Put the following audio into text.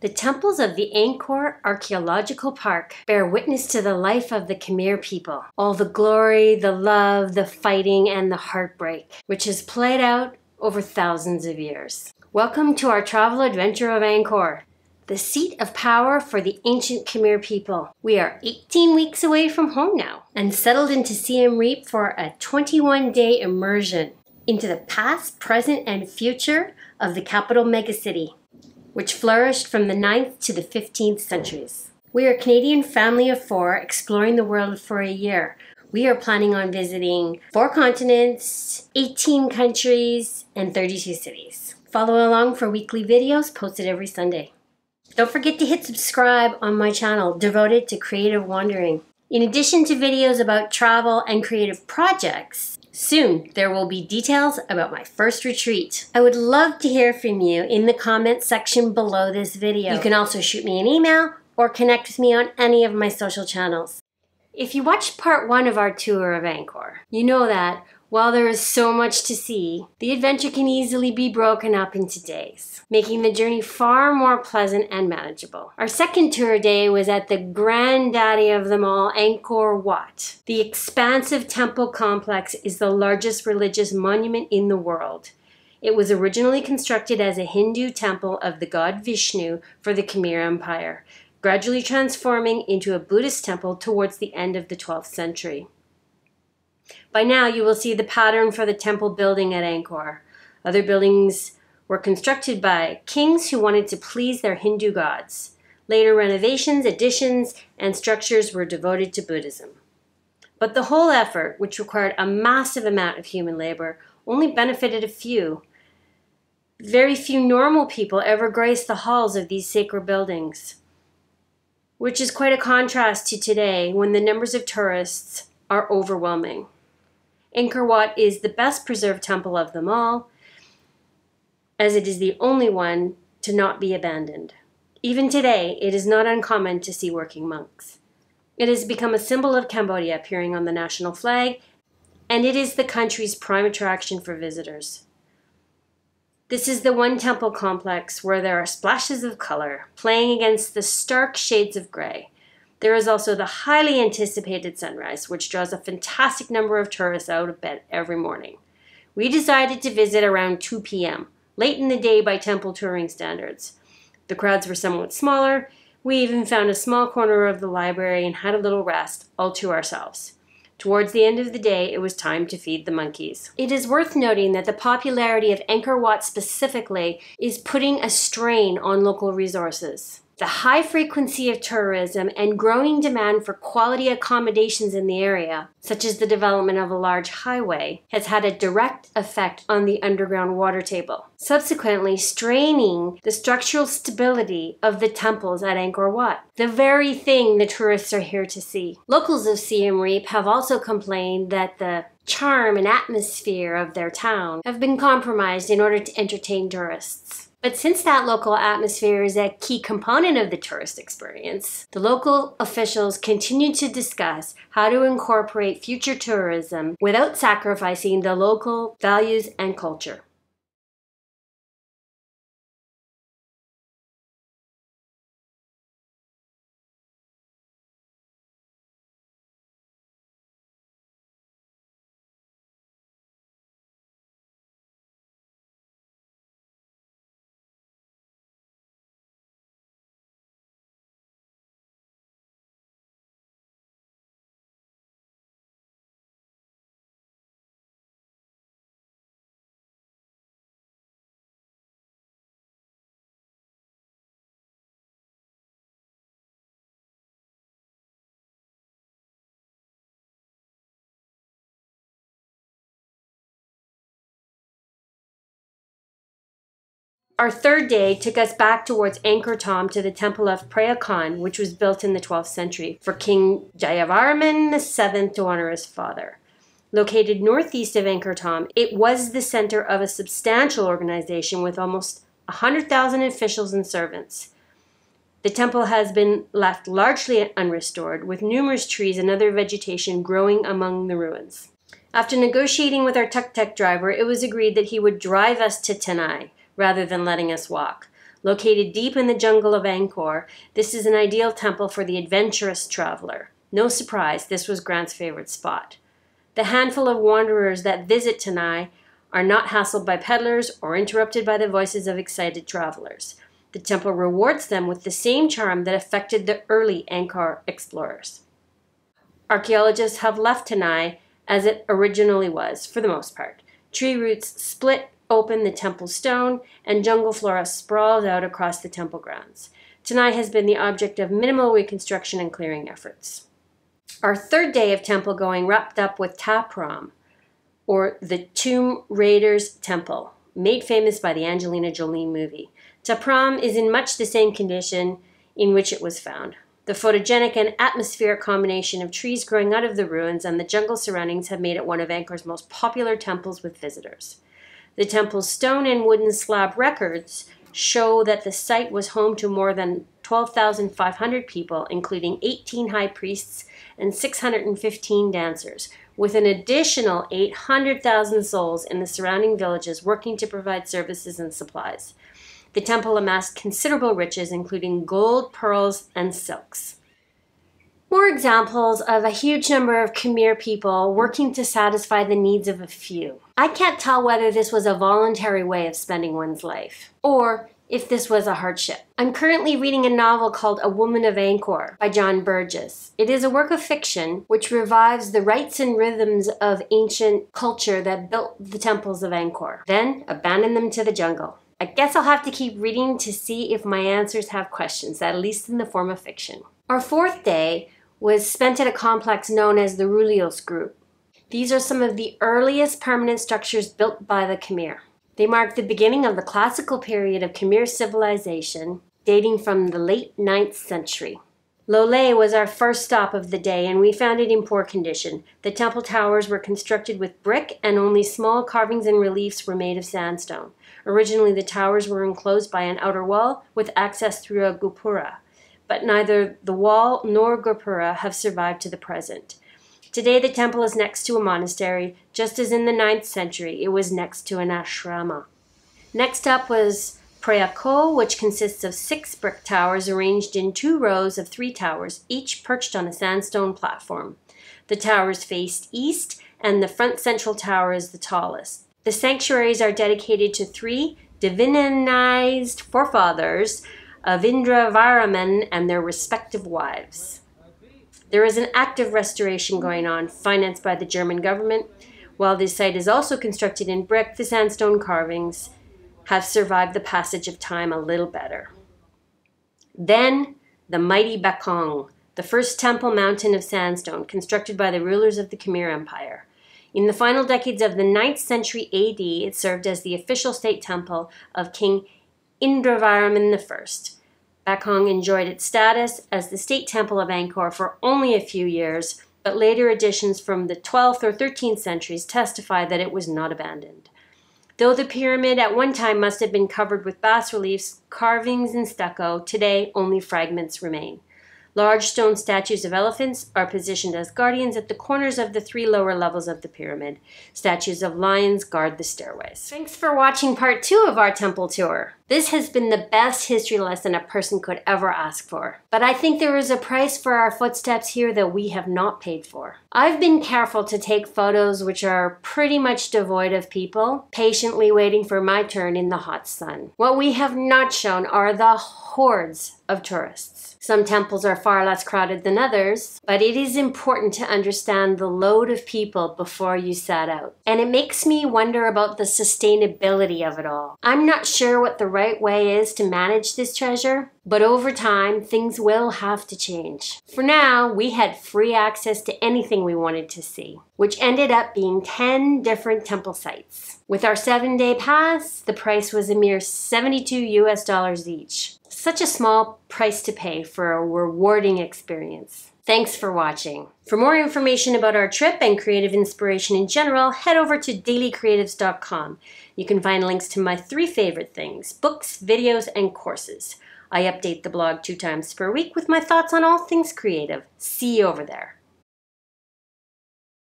The temples of the Angkor Archaeological Park bear witness to the life of the Khmer people, all the glory, the love, the fighting, and the heartbreak, which has played out over thousands of years. Welcome to our travel adventure of Angkor, the seat of power for the ancient Khmer people. We are 18 weeks away from home now and settled into Siem Reap for a 21 day immersion into the past, present, and future of the capital megacity which flourished from the 9th to the 15th centuries. We are a Canadian family of four exploring the world for a year. We are planning on visiting four continents, 18 countries, and 32 cities. Follow along for weekly videos posted every Sunday. Don't forget to hit subscribe on my channel devoted to creative wandering. In addition to videos about travel and creative projects, Soon, there will be details about my first retreat. I would love to hear from you in the comments section below this video. You can also shoot me an email or connect with me on any of my social channels. If you watched part one of our tour of Angkor, you know that while there is so much to see, the adventure can easily be broken up into days, making the journey far more pleasant and manageable. Our second tour day was at the granddaddy of them all, Angkor Wat. The expansive temple complex is the largest religious monument in the world. It was originally constructed as a Hindu temple of the god Vishnu for the Khmer Empire, gradually transforming into a Buddhist temple towards the end of the 12th century. By now, you will see the pattern for the temple building at Angkor. Other buildings were constructed by kings who wanted to please their Hindu gods. Later renovations, additions, and structures were devoted to Buddhism. But the whole effort, which required a massive amount of human labor, only benefited a few. Very few normal people ever graced the halls of these sacred buildings, which is quite a contrast to today when the numbers of tourists are overwhelming. Angkor Wat is the best preserved temple of them all, as it is the only one to not be abandoned. Even today, it is not uncommon to see working monks. It has become a symbol of Cambodia appearing on the national flag, and it is the country's prime attraction for visitors. This is the one temple complex where there are splashes of color playing against the stark shades of gray. There is also the highly anticipated sunrise, which draws a fantastic number of tourists out of bed every morning. We decided to visit around 2 p.m., late in the day by temple touring standards. The crowds were somewhat smaller. We even found a small corner of the library and had a little rest, all to ourselves. Towards the end of the day, it was time to feed the monkeys. It is worth noting that the popularity of Angkor Wat specifically is putting a strain on local resources. The high frequency of tourism and growing demand for quality accommodations in the area, such as the development of a large highway, has had a direct effect on the underground water table, subsequently straining the structural stability of the temples at Angkor Wat, the very thing the tourists are here to see. Locals of Siem Reap have also complained that the charm and atmosphere of their town have been compromised in order to entertain tourists. But since that local atmosphere is a key component of the tourist experience, the local officials continue to discuss how to incorporate future tourism without sacrificing the local values and culture. Our third day took us back towards Angkor Thom to the temple of Khan, which was built in the 12th century for King Jayavarman VII to honor his father. Located northeast of Angkor Thom, it was the center of a substantial organization with almost 100,000 officials and servants. The temple has been left largely unrestored, with numerous trees and other vegetation growing among the ruins. After negotiating with our tuk-tuk driver, it was agreed that he would drive us to Ta Nei, rather than letting us walk. Located deep in the jungle of Angkor, this is an ideal temple for the adventurous traveler. No surprise, this was Grant's favorite spot. The handful of wanderers that visit Ta Nei are not hassled by peddlers or interrupted by the voices of excited travelers. The temple rewards them with the same charm that affected the early Angkor explorers. Archaeologists have left Ta Nei as it originally was, for the most part. Tree roots split open the temple stone, and jungle flora sprawls out across the temple grounds. Ta Nei has been the object of minimal reconstruction and clearing efforts. Our third day of temple going wrapped up with Ta Prohm, or the Tomb Raiders Temple, made famous by the Angelina Jolie movie. Ta Prohm is in much the same condition in which it was found. The photogenic and atmospheric combination of trees growing out of the ruins and the jungle surroundings have made it one of Angkor's most popular temples with visitors. The temple's stone and wooden slab records show that the site was home to more than 12,500 people, including 18 high priests and 615 dancers, with an additional 800,000 souls in the surrounding villages working to provide services and supplies. The temple amassed considerable riches, including gold, pearls, and silks. More examples of a huge number of Khmer people working to satisfy the needs of a few. I can't tell whether this was a voluntary way of spending one's life, or if this was a hardship. I'm currently reading a novel called A Woman of Angkor by John Burgess. It is a work of fiction which revives the rites and rhythms of ancient culture that built the temples of Angkor, then abandoned them to the jungle. I guess I'll have to keep reading to see if my answers have questions, at least in the form of fiction. Our fourth day was spent at a complex known as the Roluos Group. These are some of the earliest permanent structures built by the Khmer. They mark the beginning of the classical period of Khmer civilization, dating from the late 9th century. Lolei was our first stop of the day, and we found it in poor condition. The temple towers were constructed with brick, and only small carvings and reliefs were made of sandstone. Originally, the towers were enclosed by an outer wall with access through a gopura but neither the wall nor Gopura have survived to the present. Today, the temple is next to a monastery, just as in the 9th century it was next to an ashrama. Next up was Preah which consists of six brick towers arranged in two rows of three towers, each perched on a sandstone platform. The towers faced east, and the front central tower is the tallest. The sanctuaries are dedicated to three divinized forefathers of Indravarman and their respective wives. There is an active restoration going on, financed by the German government. While this site is also constructed in brick, the sandstone carvings have survived the passage of time a little better. Then, the mighty Bakong, the first temple mountain of sandstone constructed by the rulers of the Khmer Empire. In the final decades of the 9th century AD, it served as the official state temple of King Indravarman I. Bakong enjoyed its status as the state temple of Angkor for only a few years, but later additions from the 12th or 13th centuries testify that it was not abandoned. Though the pyramid at one time must have been covered with bas reliefs, carvings, and stucco, today only fragments remain. Large stone statues of elephants are positioned as guardians at the corners of the three lower levels of the pyramid. Statues of lions guard the stairways. Thanks for watching part two of our temple tour. This has been the best history lesson a person could ever ask for. But I think there is a price for our footsteps here that we have not paid for. I've been careful to take photos which are pretty much devoid of people, patiently waiting for my turn in the hot sun. What we have not shown are the hordes of tourists. Some temples are far less crowded than others, but it is important to understand the load of people before you set out. And it makes me wonder about the sustainability of it all. I'm not sure what the right way is to manage this treasure, but over time, things will have to change. For now, we had free access to anything we wanted to see, which ended up being 10 different temple sites. With our seven day pass, the price was a mere 72 US dollars each. Such a small price to pay for a rewarding experience. Thanks for watching. For more information about our trip and creative inspiration in general, head over to dailycreatives.com. You can find links to my three favorite things books, videos, and courses. I update the blog two times per week with my thoughts on all things creative. See you over there.